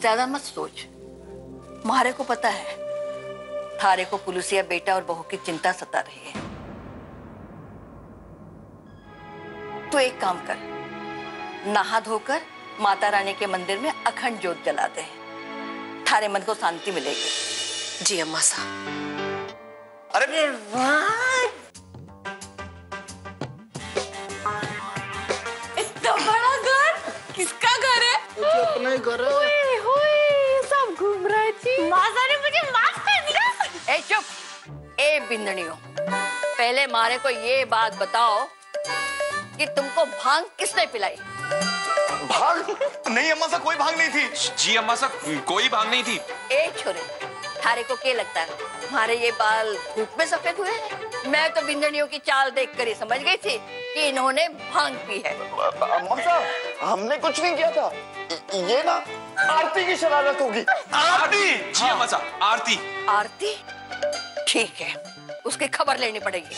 ज़्यादा मत सोच। मारे को पता है, थारे को पुलिसिया बेटा और बहू की चिंता सता रही है। तो एक काम कर, नहा धोकर माता रानी के मंदिर में अखंड ज्योत जला दे थारे मन को शांति मिलेगी। जी अम्मा साहब। अरे इतना बड़ा घर? किसका घर है? अपना ही घर है। सब घूम रहा है जी। माता ने मुझे माफ़ कर दिया। ए चुप। ए बिंदनियों पहले मारे को ये बात बताओ कि तुमको भाँग किसने पिलाई? भाग? नहीं अम्मा सा कोई भाग नहीं थी। जी अम्मा साहब कोई भाग नहीं थी। ए छोरे थारे को क्या लगता है? हमारे ये बाल धूप में सफ़ेद हुए हैं? मैं तो बिंदनियों की चाल देख कर ही समझ गई थी कि इन्होंने भाँग पी है। अम्मा सा हमने कुछ नहीं किया था। ये ना आरती की शरारत होगी। आरती? जी अम्मा साहब आरती। आरती? ठीक है उसकी खबर लेनी पड़ेगी।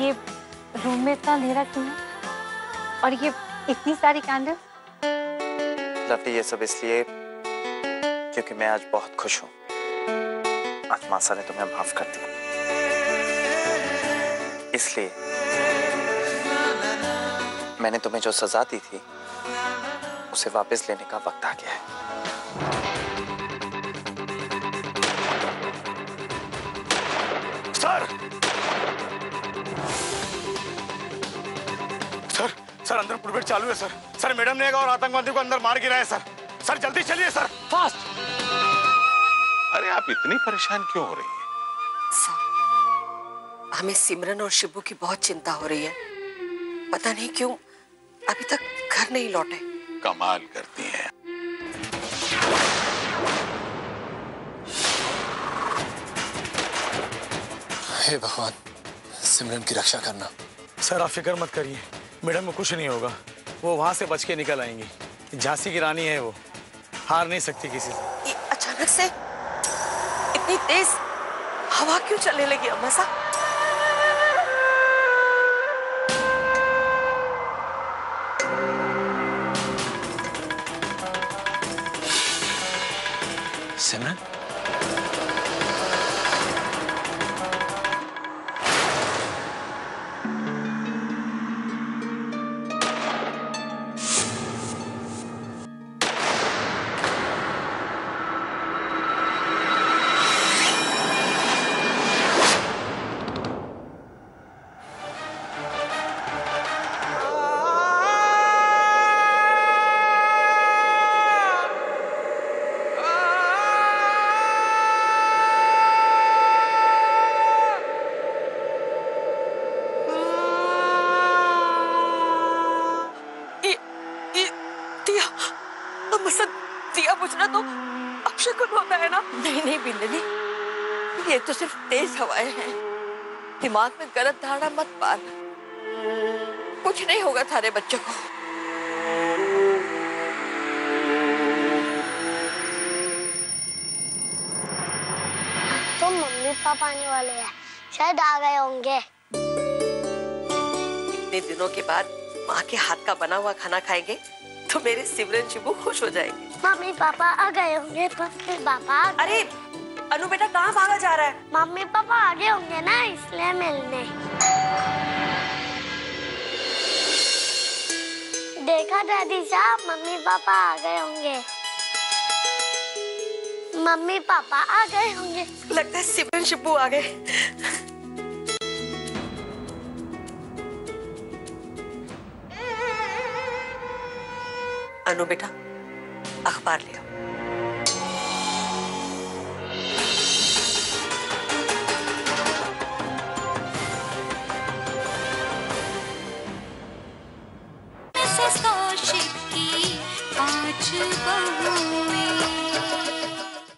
ये रूम में इतना अंधेरा क्यों है? और ये इतनी सारी कैंडल लवली ये सब इसलिए क्योंकि मैं आज बहुत खुश हूँ। आज मासा ने तुम्हें माफ़ कर दिया। इसलिए मैंने तुम्हें जो सजा दी थी उसे वापस लेने का वक्त आ गया है। सर! सर सर अंदर पुरबेट चालू है सर। सर मैडम ने एक और आतंकवादी को अंदर मार गिरा है सर। सर जल्दी चलिए सर। फास्ट। अरे आप इतनी परेशान क्यों हो रही हैं? साहब, हमें सिमरन और शिबू की बहुत चिंता हो रही है। पता नहीं क्यों अभी तक घर नहीं लौटे। कमाल करती है। हे भगवान सिमरन की रक्षा करना। सर आप फ़िक्र मत करिए। मैडम को कुछ नहीं होगा। वो वहाँ से बच के निकल आएँगी। झांसी की रानी है वो। हार नहीं सकती किसी से। अचानक से इतनी तेज हवा क्यों चलने लगी अम्मा साहब? सिमरन? अपशकुन होता है ना? नहीं नहीं बिंदनी ये तो सिर्फ़ तेज हवाएँ हैं। दिमाग में गलत धारणा मत पार। कुछ नहीं होगा थारे बच्चों को। तो मम्मी पापा आने वाले हैं। शायद आ गए होंगे। इतने दिनों के बाद माँ के हाथ का बना हुआ खाना खाएँगे? तो मेरे सिमरन शिबू खुश हो जाएँगे। मम्मी पापा आ गए होंगे मम्मी पापा अरे अनु बेटा कहाँ भागा जा रहा है? मम्मी पापा आगे होंगे ना इसलिए मिलने। देखा दादी साहब मम्मी पापा आ गए होंगे। मम्मी पापा आ गए होंगे। लगता है सिमरन शिबू आ गए। कर लो बेटा। अखबार ले आओ। की पाँच बहू